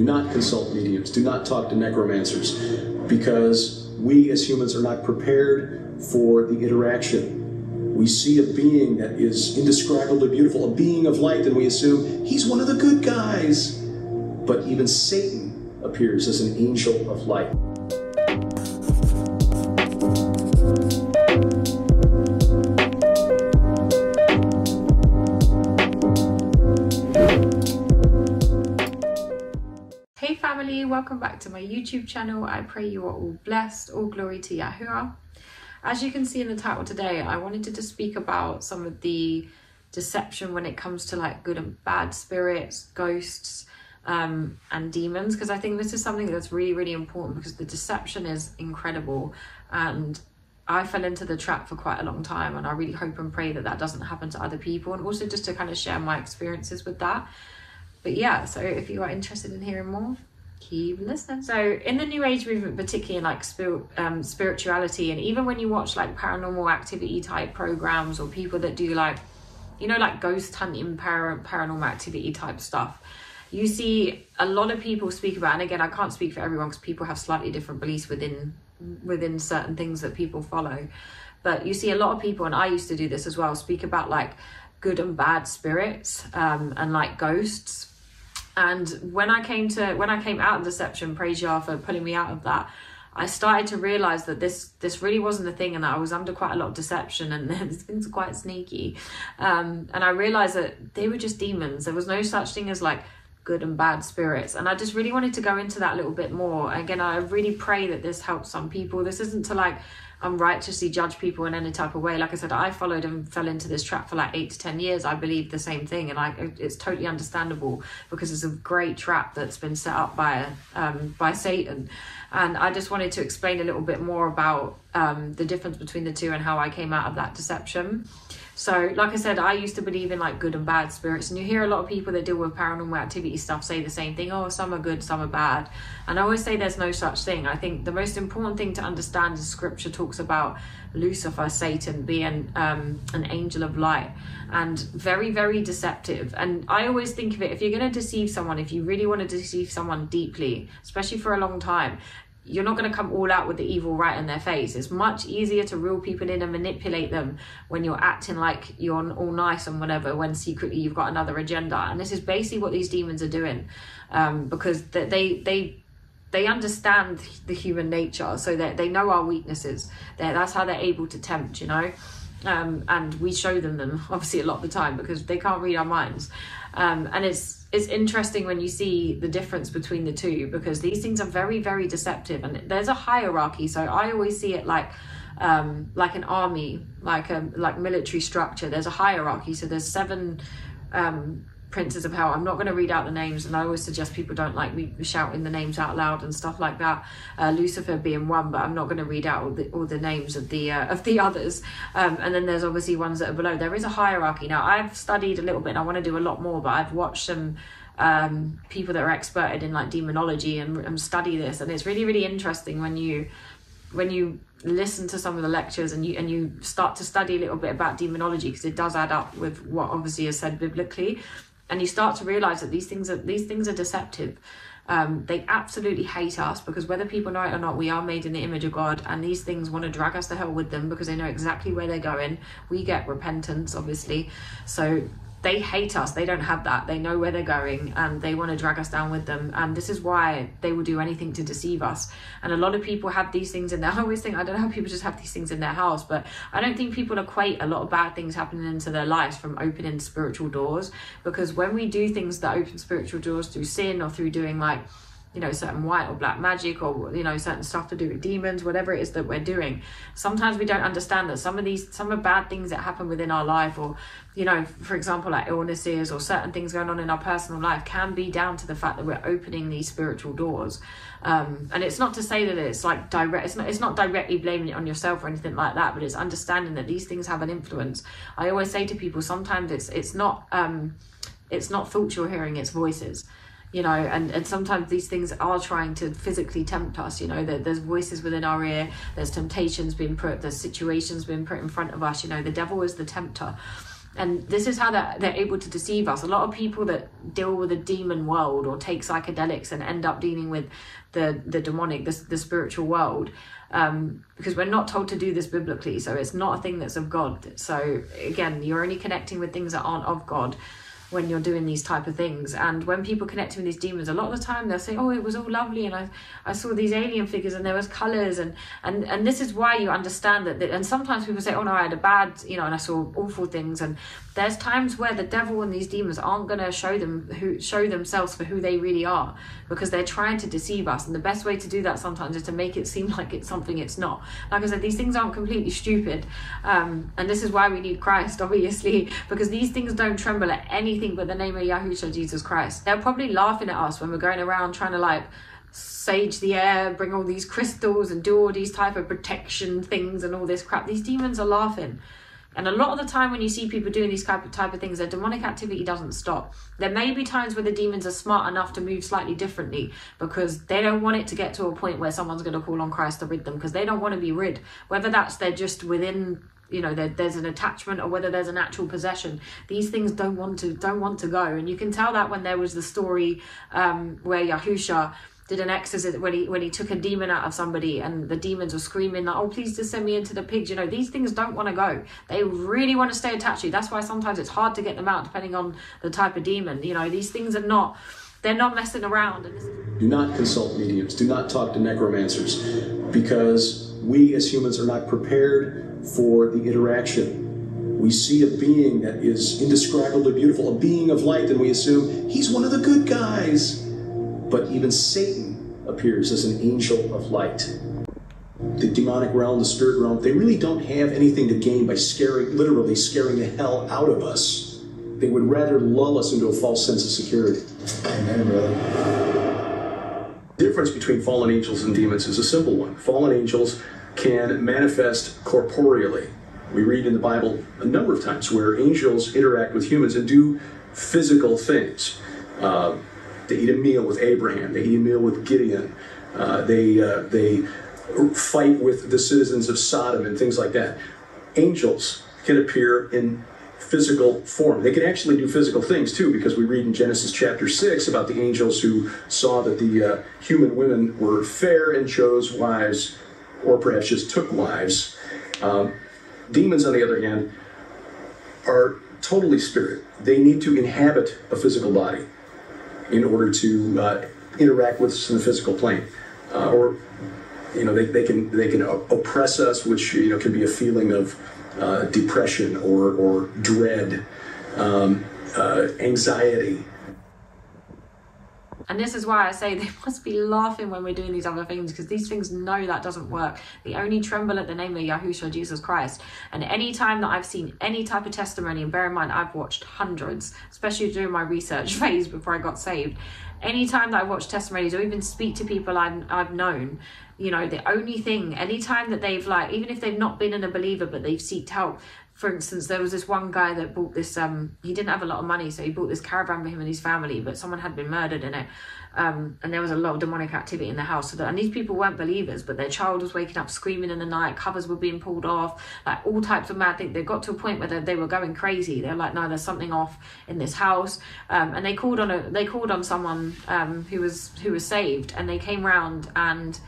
Do not consult mediums. Do not talk to necromancers because we as humans are not prepared for the interaction. We see a being that is indescribably beautiful, a being of light, and we assume he's one of the good guys. But even Satan appears as an angel of light. Welcome back to my YouTube channel. I pray you are all blessed. All glory to Yahuah. As you can see in the title today, I wanted to just speak about some of the deception when it comes to like good and bad spirits, ghosts, um, and demons, because I think this is something that's really, really important because the deception is incredible and I fell into the trap for quite a long time, and I really hope and pray that that doesn't happen to other people, and also just to kind of share my experiences with that but yeah, so if you are interested in hearing more, keep listening. So in the New Age movement, particularly like spir- um, spirituality, and even when you watch like paranormal activity type programs or people that do like, you know, like ghost hunting, para- paranormal activity type stuff, you see a lot of people speak about. And again, I can't speak for everyone because people have slightly different beliefs within within certain things that people follow. But you see a lot of people, and I used to do this as well, speak about like good and bad spirits um, and like ghosts and when I came to when I came out of deception, praise Yah for pulling me out of that. I started to realize that this this really wasn't a thing, and that I was under quite a lot of deception, and things are quite sneaky. Um, and I realized that they were just demons. There was no such thing as like good and bad spirits. And I just really wanted to go into that a little bit more. Again, I really pray that this helps some people. This isn't to like unrighteously judge people in any type of way. Like I said, I followed and fell into this trap for like eight to ten years. I believe the same thing, and I it's totally understandable because it's a great trap that's been set up by um, by Satan. And I just wanted to explain a little bit more about um, the difference between the two and how I came out of that deception. So, like I said, I used to believe in like good and bad spirits, and you hear a lot of people that deal with paranormal activity stuff say the same thing. Oh, some are good, some are bad, and I always say there's no such thing. I think the most important thing to understand is Scripture talks about Lucifer, Satan, being um, an angel of light, and very, very deceptive. And I always think of it: if you're going to deceive someone, if you really want to deceive someone deeply, especially for a long time, you're not going to come all out with the evil right in their face. It's much easier to reel people in and manipulate them when you're acting like you're all nice and whatever, when secretly you've got another agenda. And this is basically what these demons are doing, um, because they they they understand the human nature, so that they know our weaknesses. They're, that's how they're able to tempt, you know. Um, and we show them them obviously a lot of the time because they can't read our minds. Um, and it's it's interesting when you see the difference between the two because these things are very very deceptive and there's a hierarchy. So I always see it like um, like an army, like a like military structure. There's a hierarchy. So there's seven um, princes of hell. I'm not going to read out the names, and I always suggest people don't like me shouting the names out loud and stuff like that. Uh, Lucifer being one, but I'm not going to read out all the, all the names of the uh, of the others. Um, and then there's obviously ones that are below. There is a hierarchy. Now I've studied a little bit. and I want to do a lot more, but I've watched some um, people that are experted in like demonology and, and study this, and it's really really interesting when you when you listen to some of the lectures and you and you start to study a little bit about demonology because it does add up with what obviously is said biblically and you start to realize that these things are these things are deceptive. Um, they absolutely hate us because whether people know it or not we are made in the image of god and these things want to drag us to hell with them because they know exactly where they're going. We get repentance obviously. So they hate us. They don't have that. They know where they're going and they want to drag us down with them and this is why they will do anything to deceive us. And a lot of people have these things in their I always think I don't know how people just have these things in their house but I don't think people equate a lot of bad things happening into their lives from opening spiritual doors because when we do things that open spiritual doors through sin or through doing like you know certain white or black magic or you know certain stuff to do with demons whatever it is that we're doing. Sometimes we don't understand that some of these some of bad things that happen within our life or you know for example like illnesses or certain things going on in our personal life can be down to the fact that we're opening these spiritual doors. Um, and it's not to say that it's like direct it's not it's not directly blaming it on yourself or anything like that but it's understanding that these things have an influence. I always say to people sometimes it's it's not um it's not thoughts you're hearing it's voices you know and and sometimes these things are trying to physically tempt us you know there's voices within our ear there's temptations being put there's situations being put in front of us you know the devil is the tempter. And this is how they're, they're able to deceive us. A lot of people that deal with the demon world or take psychedelics and end up dealing with the the demonic the, the spiritual world um, because we're not told to do this biblically so it's not a thing that's of god. So again you're only connecting with things that aren't of god when you're doing these type of things. And when people connect with these demons a lot of the time they'll say oh it was all lovely and i i saw these alien figures and there was colors and and and this is why you understand that, that and sometimes people say oh no i had a bad you know and i saw awful things and there's times where the devil and these demons aren't going to show them who show themselves for who they really are because they're trying to deceive us. And the best way to do that sometimes is to make it seem like it's something it's not. Like i said these things aren't completely stupid um, and this is why we need christ obviously because these things don't tremble at anything but the name of yahushua jesus christ they're probably laughing at us when we're going around trying to like sage the air bring all these crystals and do all these type of protection things and all this crap these demons are laughing and a lot of the time, when you see people doing these type of, type of things, their demonic activity doesn't stop. There may be times where the demons are smart enough to move slightly differently because they don't want it to get to a point where someone's going to call on Christ to rid them because they don't want to be rid. Whether that's they're just within you know there's an attachment or whether there's an actual possession. These things don't want to don't want to go. And you can tell that when there was the story um, where yahusha did an exorcism when he when he took a demon out of somebody and the demons were screaming like, oh please just send me into the pigs. You know these things don't want to go. They really want to stay attached to you. That's why sometimes it's hard to get them out depending on the type of demon. You know these things are not they're not messing around. Do not consult mediums. Do not talk to necromancers because we as humans are not prepared for the interaction we see a being that is indescribably beautiful a being of light and we assume he's one of the good guys but even Satan appears as an angel of light. The demonic realm, the spirit realm, they really don't have anything to gain by scaring, literally scaring the hell out of us. They would rather lull us into a false sense of security. Amen, brother. The difference between fallen angels and demons is a simple one. Fallen angels can manifest corporeally. We read in the Bible a number of times where angels interact with humans and do physical things. Uh, they eat a meal with Abraham. They eat a meal with Gideon. Uh, they uh, they fight with the citizens of Sodom and things like that. Angels can appear in physical form. They can actually do physical things too, because we read in Genesis chapter 6 about the angels who saw that the uh, human women were fair and chose wives, or perhaps just took wives. Um, demons, on the other hand, are totally spirit. They need to inhabit a physical body in order to uh, interact with us in the physical plane, uh, or you know they, they can they can oppress us, which you know can be a feeling of uh, depression or or dread, um, uh, anxiety. And this is why I say they must be laughing when we're doing these other things because these things know that doesn't work. They only tremble at the name of Yahushua, Jesus Christ. And any time that I've seen any type of testimony, and bear in mind, I've watched hundreds, especially during my research phase before I got saved. any time that I watch testimonies or even speak to people I've, I've known, you know, the only thing, any time that they've like, even if they've not been in a believer, but they've seeked help, for instance, there was this one guy that bought this. Um, he didn't have a lot of money, so he bought this caravan for him and his family. But someone had been murdered in it, um, and there was a lot of demonic activity in the house. So that, and these people weren't believers, but their child was waking up screaming in the night. Covers were being pulled off, like all types of mad things. They got to a point where they, they were going crazy. They're like, no, there's something off in this house. Um, and they called on a they called on someone um, who was who was saved, and they came round and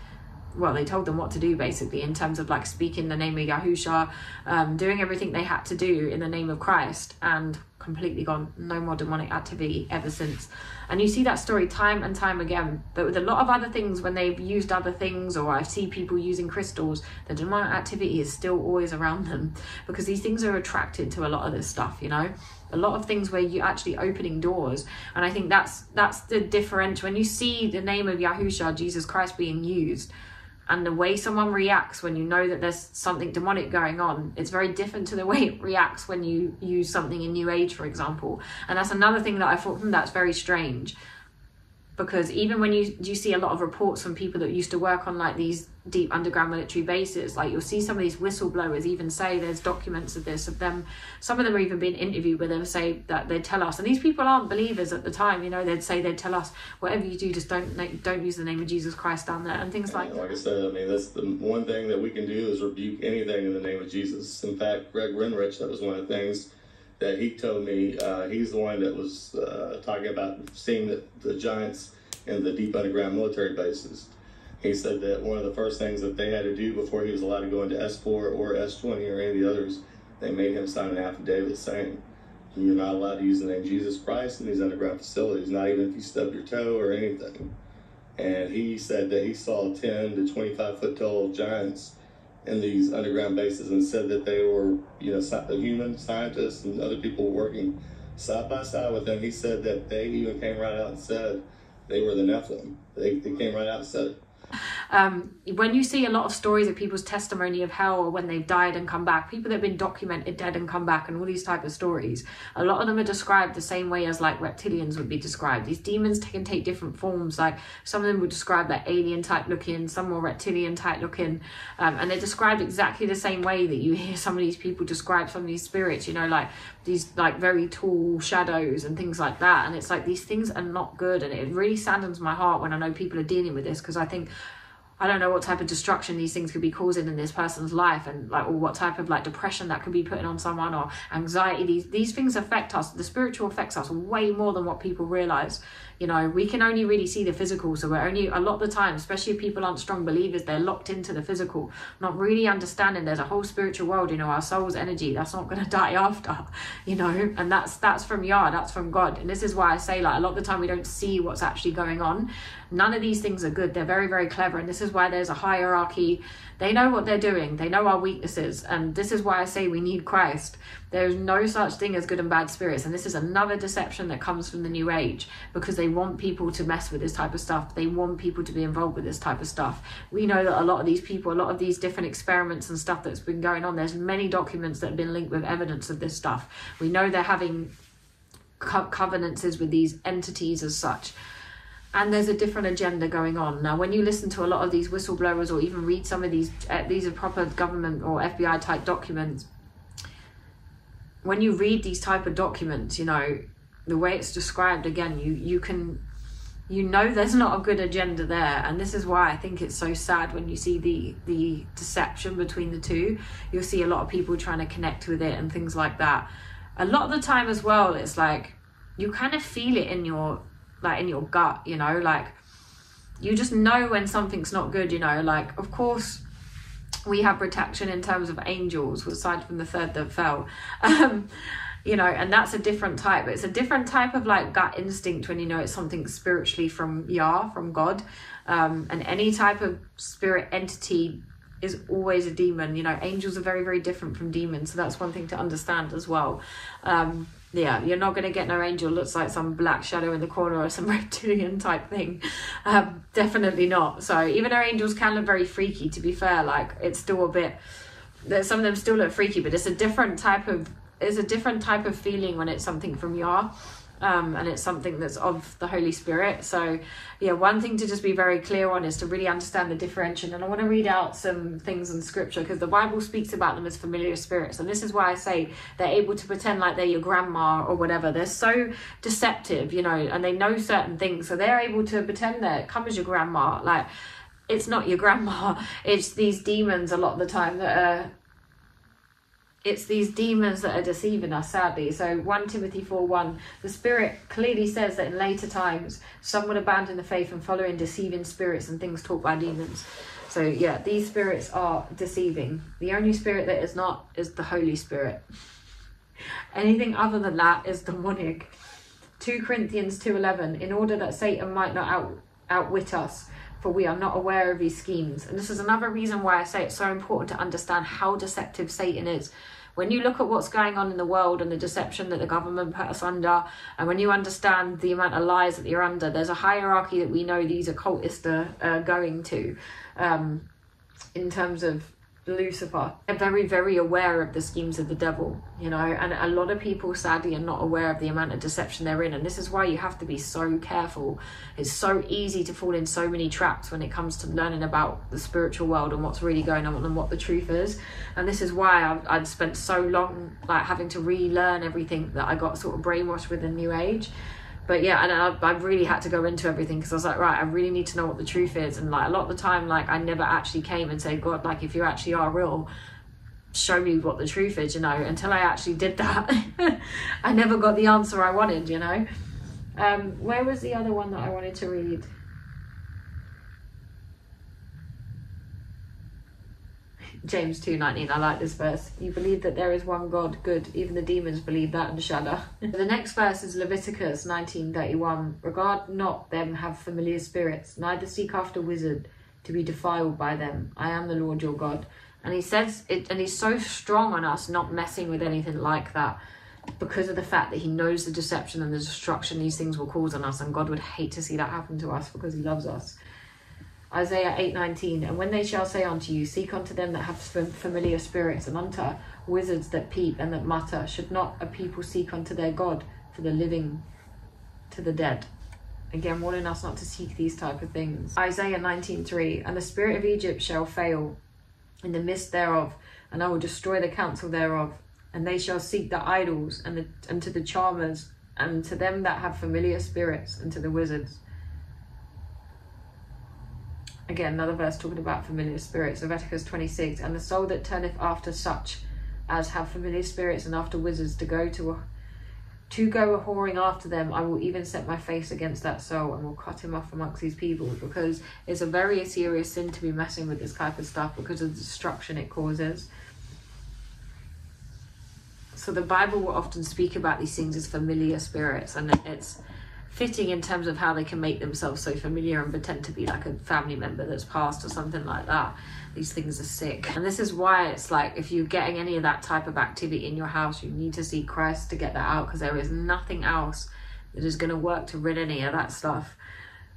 well, they told them what to do basically in terms of like speaking the name of Yahusha, um, doing everything they had to do in the name of Christ, and completely gone. No more demonic activity ever since. And you see that story time and time again. But with a lot of other things, when they've used other things, or I see people using crystals, the demonic activity is still always around them because these things are attracted to a lot of this stuff, you know a lot of things where you're actually opening doors and i think that's that's the difference. when you see the name of yahusha jesus christ being used and the way someone reacts when you know that there's something demonic going on it's very different to the way it reacts when you use something in new age for example. And that's another thing that i thought hmm, that's very strange because even when you you see a lot of reports from people that used to work on like these deep underground military bases like you'll see some of these whistleblowers even say there's documents of this of them. Some of them are even being interviewed where they'll say that they'd tell us and these people aren't believers at the time you know they'd say they'd tell us whatever you do just don't don't use the name of jesus christ down there and things like like i said i mean that's the one thing that we can do is rebuke anything in the name of jesus. In fact greg renrich that was one of the things that he told me uh, he's the one that was uh, talking about seeing the, the giants in the deep underground military bases. He said that one of the first things that they had to do before he was allowed to go into S4 or S20 or any of the others, they made him sign an affidavit saying, you're not allowed to use the name Jesus Christ in these underground facilities, not even if you stub your toe or anything. And he said that he saw 10 to 25 foot tall giants in these underground bases and said that they were, you know, human scientists and other people working side by side with them. He said that they even came right out and said they were the Nephilim. They, they came right out and said it. Um, when you see a lot of stories of people's testimony of hell or when they've died and come back, people that have been documented dead and come back, and all these type of stories, a lot of them are described the same way as like reptilians would be described. These demons can take different forms. Like some of them would describe like alien type looking, some more reptilian type looking, um, and they're described exactly the same way that you hear some of these people describe some of these spirits. You know, like these like very tall shadows and things like that. And it's like these things are not good, and it really saddens my heart when I know people are dealing with this because I think I don't know what type of destruction these things could be causing in this person's life and like or what type of like depression that could be putting on someone or anxiety. These these things affect us. The spiritual affects us way more than what people realize. You know we can only really see the physical so we're only a lot of the time especially if people aren't strong believers they're locked into the physical not really understanding there's a whole spiritual world you know our soul's energy that's not going to die after you know? And that's that's from yah that's from god. And this is why i say like a lot of the time we don't see what's actually going on. None of these things are good. They're very very clever. And this why there's a hierarchy they know what they're doing they know our weaknesses and this is why i say we need christ there's no such thing as good and bad spirits. And this is another deception that comes from the new age because they want people to mess with this type of stuff. They want people to be involved with this type of stuff. We know that a lot of these people, a lot of these different experiments and stuff that's been going on, there's many documents that have been linked with evidence of this stuff. We know they're having co- covenances with these entities as such and there's a different agenda going on. Now when you listen to a lot of these whistleblowers or even read some of these uh, these are proper government or fbi type documents when you read these type of documents, you know, the way it's described again, you you can you know there's not a good agenda there. And this is why i think it's so sad when you see the the deception between the two. You'll see a lot of people trying to connect with it and things like that. A lot of the time as well it's like you kind of feel it in your like in your gut you know like you just know when something's not good you know like of course we have protection in terms of angels, aside from the third that fell. Um, you know, and that's a different type. It's a different type of like gut instinct when you know it's something spiritually from Yah, from God. Um, and any type of spirit entity is always a demon. You know, angels are very, very different from demons. So that's one thing to understand as well. Um, yeah, you're not going to get no angel looks like some black shadow in the corner or some reptilian type thing. Um, definitely not. So even our angels can look very freaky. To be fair, like it's still a bit. Some of them still look freaky, but it's a different type of. It's a different type of feeling when it's something from Yah um, and it's something that's of the Holy Spirit. So, yeah, one thing to just be very clear on is to really understand the differentiation. And I want to read out some things in Scripture because the Bible speaks about them as familiar spirits, and this is why I say they're able to pretend like they're your grandma or whatever. They're so deceptive, you know, and they know certain things, so they're able to pretend that come as your grandma, like. It's not your grandma. It's these demons a lot of the time that are it's these demons that are deceiving us, sadly. So 1 Timothy 4 1, the Spirit clearly says that in later times, some would abandon the faith and follow in deceiving spirits and things taught by demons. So, yeah, these spirits are deceiving. The only spirit that is not is the Holy Spirit. Anything other than that is demonic. 2 Corinthians 2:11 in order that Satan might not out, outwit us for we are not aware of his schemes. And this is another reason why I say it's so important to understand how deceptive Satan is. When you look at what's going on in the world and the deception that the government put us under, and when you understand the amount of lies that you're under, there's a hierarchy that we know these occultists are uh, going to um, in terms of Lucifer They're very, very aware of the schemes of the devil, you know, and a lot of people sadly are not aware of the amount of deception they're in. And this is why you have to be so careful. It's so easy to fall in so many traps when it comes to learning about the spiritual world and what's really going on and what the truth is. And this is why I've, I've spent so long like having to relearn everything that I got sort of brainwashed with the new age but yeah, and I, I really had to go into everything because I was like, right, I really need to know what the truth is. And like a lot of the time, like I never actually came and said, God, like if you actually are real, show me what the truth is, you know. Until I actually did that, I never got the answer I wanted, you know. Um, where was the other one that I wanted to read? James 2.19, I like this verse. You believe that there is one God, good. Even the demons believe that and shudder. the next verse is Leviticus 19.31. Regard not them have familiar spirits, neither seek after wizard to be defiled by them. I am the Lord your God. And he says it, and he's so strong on us not messing with anything like that because of the fact that he knows the deception and the destruction these things will cause on us and God would hate to see that happen to us because he loves us. Isaiah 8:19 And when they shall say unto you seek unto them that have familiar spirits and unto wizards that peep and that mutter should not a people seek unto their God for the living to the dead? Again warning us not to seek these type of things. Isaiah 19:3 And the spirit of Egypt shall fail in the midst thereof and I will destroy the counsel thereof. And they shall seek the idols and the and to the charmers and to them that have familiar spirits and to the wizards Again, another verse talking about familiar spirits, Leviticus 26. And the soul that turneth after such as have familiar spirits and after wizards to go to a, to go a whoring after them, I will even set my face against that soul and will cut him off amongst these people because it's a very serious sin to be messing with this type of stuff because of the destruction it causes. So the Bible will often speak about these things as familiar spirits, and it's fitting in terms of how they can make themselves so familiar and pretend to be like a family member that's passed or something like that. These things are sick. And this is why it's like if you're getting any of that type of activity in your house, you need to see Christ to get that out because there is nothing else that is going to work to rid any of that stuff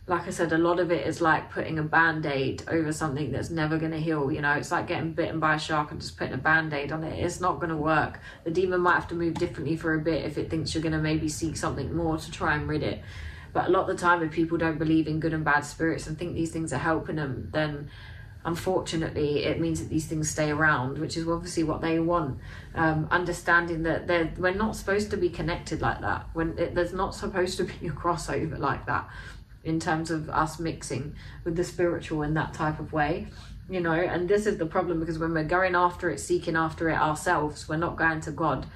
like I said, a lot of it is like putting a band aid over something that's never going to heal. You know, it's like getting bitten by a shark and just putting a band aid on it. It's not going to work. The demon might have to move differently for a bit if it thinks you're going to maybe seek something more to try and rid it. But a lot of the time, if people don't believe in good and bad spirits and think these things are helping them, then unfortunately it means that these things stay around which is obviously what they want um, understanding that they're we're not supposed to be connected like that when it, there's not supposed to be a crossover like that in terms of us mixing with the spiritual in that type of way you know? And this is the problem because when we're going after it seeking after it ourselves we're not going to god.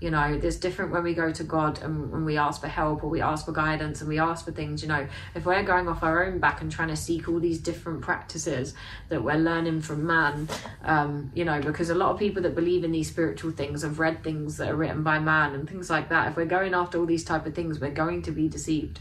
You know there's different when we go to god and when we ask for help or we ask for guidance and we ask for things you know? If we're going off our own back and trying to seek all these different practices that we're learning from man um, you know because a lot of people that believe in these spiritual things have read things that are written by man and things like that. If we're going after all these type of things we're going to be deceived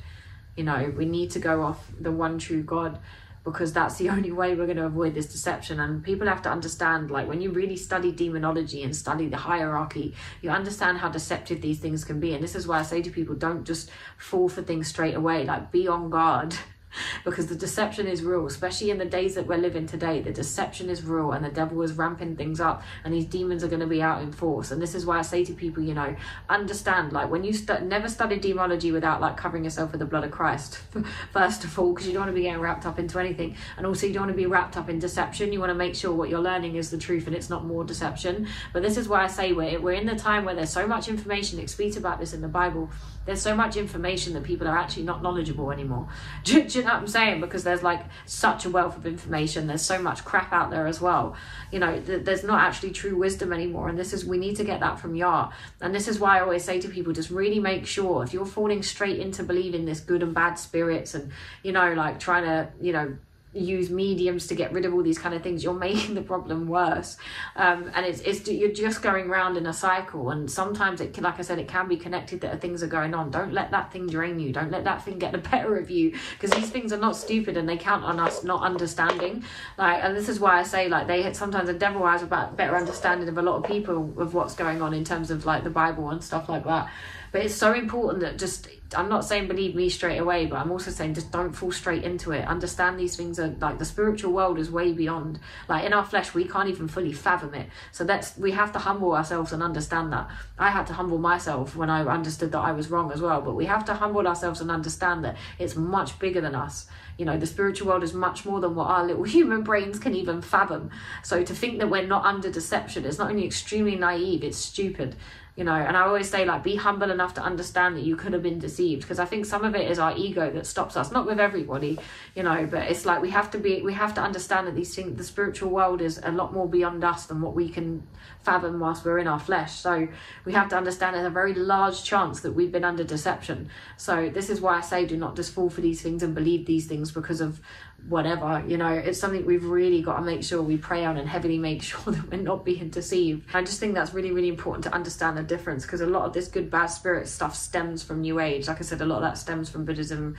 you know, we need to go off the one true God because that's the only way we're going to avoid this deception. And people have to understand, like, when you really study demonology and study the hierarchy, you understand how deceptive these things can be. And this is why I say to people, don't just fall for things straight away, like, be on guard. because the deception is real, especially in the days that we're living today. The deception is real, and the devil is ramping things up, and these demons are going to be out in force. And this is why I say to people, you know, understand, like when you never study demonology without like covering yourself with the blood of Christ, first of all, because you don't want to be getting wrapped up into anything, and also you don't want to be wrapped up in deception. You want to make sure what you're learning is the truth and it's not more deception. But this is why I say we're we're in the time where there's so much information. It speaks about this in the Bible. There's so much information that people are actually not knowledgeable anymore. what I'm saying? Because there's like such a wealth of information. There's so much crap out there as well. You know, th- there's not actually true wisdom anymore. And this is, we need to get that from Yah. And this is why I always say to people, just really make sure if you're falling straight into believing this good and bad spirits and, you know, like trying to, you know, use mediums to get rid of all these kind of things you're making the problem worse. Um, and it's, it's you're just going round in a cycle and sometimes it can like i said it can be connected that things are going on. Don't let that thing drain you. Don't let that thing get the better of you because these things are not stupid and they count on us not understanding. Like and this is why i say like they sometimes the devil has a better understanding of a lot of people of what's going on in terms of like the bible and stuff like that. But it's so important that just I'm not saying believe me straight away, but I'm also saying just don't fall straight into it. Understand these things are like the spiritual world is way beyond. Like in our flesh, we can't even fully fathom it. So that's we have to humble ourselves and understand that. I had to humble myself when I understood that I was wrong as well. But we have to humble ourselves and understand that it's much bigger than us. You know, the spiritual world is much more than what our little human brains can even fathom. So to think that we're not under deception is not only extremely naive, it's stupid you know and i always say like be humble enough to understand that you could have been deceived because i think some of it is our ego that stops us not with everybody you know but it's like we have to be we have to understand that these things the spiritual world is a lot more beyond us than what we can fathom whilst we're in our flesh. So we have to understand there's a very large chance that we've been under deception. So this is why i say do not just fall for these things and believe these things because of whatever you know it's something we've really got to make sure we pray on and heavily make sure that we're not being deceived. I just think that's really really important to understand the difference because a lot of this good bad spirit stuff stems from new age. Like i said a lot of that stems from buddhism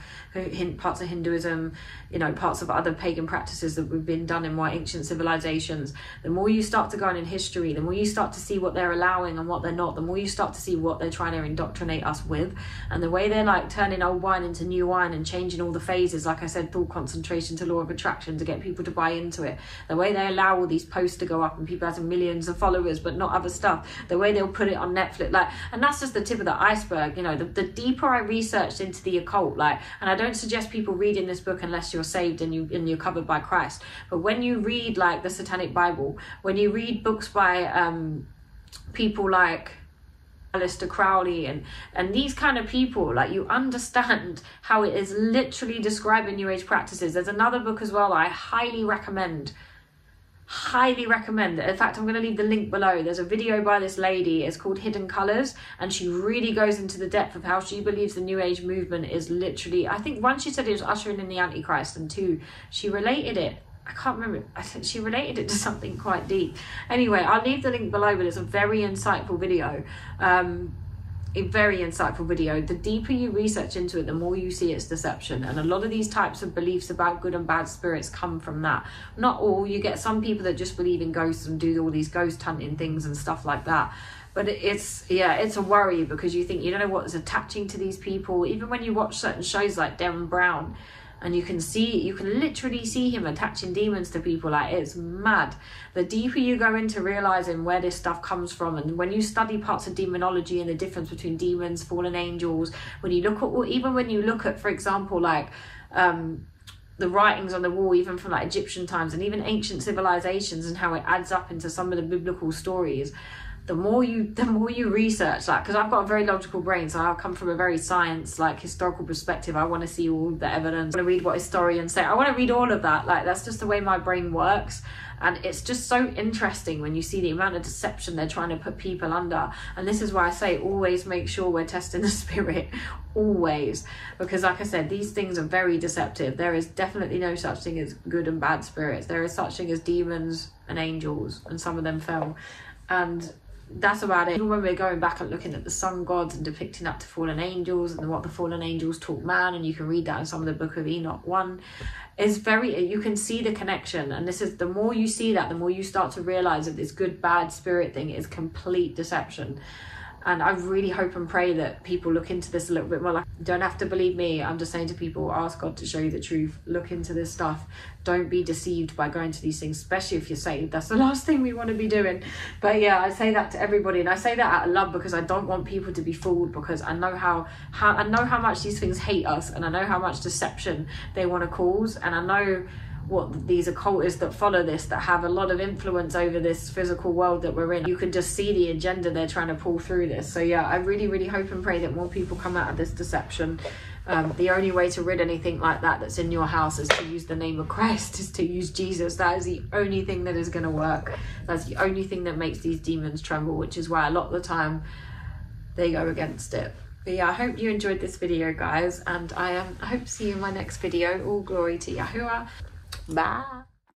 parts of hinduism you know parts of other pagan practices that have been done in more ancient civilizations. The more you start to go in history the more you start to see what they're allowing and what they're not the more you start to see what they're trying to indoctrinate us with. And the way they're like turning old wine into new wine and changing all the phases like i said thought concentration to law of attraction to get people to buy into it. The way they allow all these posts to go up and people having millions of followers but not other stuff. The way they'll put it on Netflix, like, and that's just the tip of the iceberg. You know, the, the deeper I researched into the occult, like, and I don't suggest people reading this book unless you're saved and you and you're covered by Christ. But when you read like the Satanic Bible, when you read books by um, people like Aleister Crowley and and these kind of people like you understand how it is literally describing new age practices. There's another book as well I highly recommend highly recommend. In fact i'm going to leave the link below. There's a video by this lady it's called hidden colors and she really goes into the depth of how she believes the new age movement is literally i think one she said it was ushering in the antichrist and two she related it I can't remember. I think she related it to something quite deep. Anyway, I'll leave the link below, but it's a very insightful video. Um, a very insightful video. The deeper you research into it, the more you see its deception. And a lot of these types of beliefs about good and bad spirits come from that. Not all. You get some people that just believe in ghosts and do all these ghost hunting things and stuff like that. But it's yeah, it's a worry because you think you don't know what is attaching to these people. Even when you watch certain shows like Derren Brown, and you can see you can literally see him attaching demons to people like it's mad. The deeper you go into realizing where this stuff comes from and when you study parts of demonology and the difference between demons fallen angels when you look at or even when you look at for example like um the writings on the wall, even from like Egyptian times and even ancient civilizations, and how it adds up into some of the biblical stories the more you the more you research that because i've got a very logical brain so i come from a very science like historical perspective. I want to see all the evidence. I want to read what historians say. I want to read all of that. Like that's just the way my brain works. And it's just so interesting when you see the amount of deception they're trying to put people under. And this is why i say always make sure we're testing the spirit. Always. Because like i said these things are very deceptive. There is definitely no such thing as good and bad spirits. There is such thing as demons and angels and some of them fell. And that's about it. Even when we're going back and looking at the sun gods and depicting that to fallen angels and what the fallen angels taught man, and you can read that in some of the Book of Enoch one, is very you can see the connection. And this is the more you see that, the more you start to realize that this good bad spirit thing is complete deception. And I really hope and pray that people look into this a little bit more. Like, don't have to believe me. I'm just saying to people, ask God to show you the truth. Look into this stuff. Don't be deceived by going to these things, especially if you're saved. That's the last thing we want to be doing. But yeah, I say that to everybody, and I say that out of love because I don't want people to be fooled. Because I know how, how I know how much these things hate us, and I know how much deception they want to cause, and I know what these occultists that follow this that have a lot of influence over this physical world that we're in you can just see the agenda they're trying to pull through this. So yeah i really really hope and pray that more people come out of this deception. Um, the only way to rid anything like that that's in your house is to use the name of christ is to use jesus. That is the only thing that is going to work. That's the only thing that makes these demons tremble which is why a lot of the time they go against it. But yeah, I hope you enjoyed this video, guys, and I, um, I hope to see you in my next video. All glory to Yahuah. Bye.